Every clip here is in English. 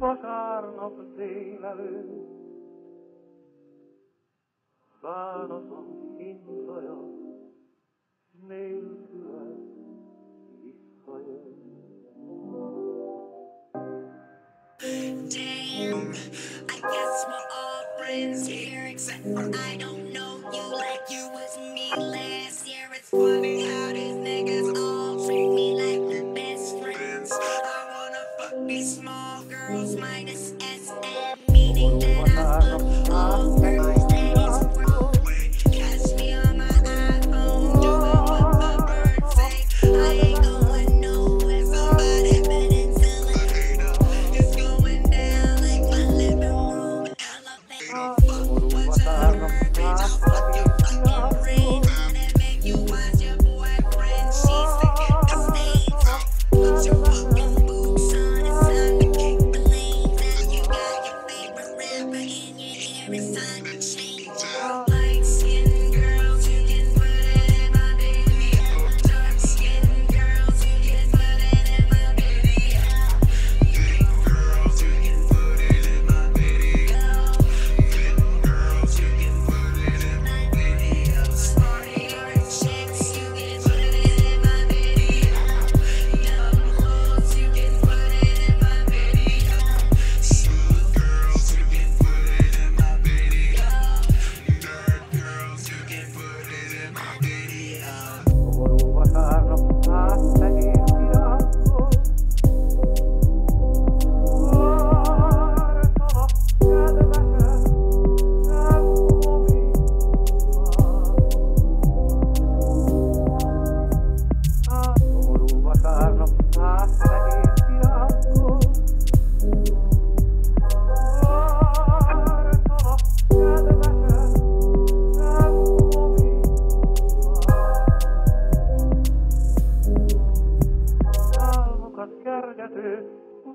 was Damn, I guess we're all friends here except for I don't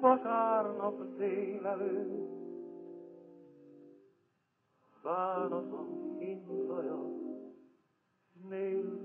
vasárnap délelőtt. Bánatom hintaja, nélkül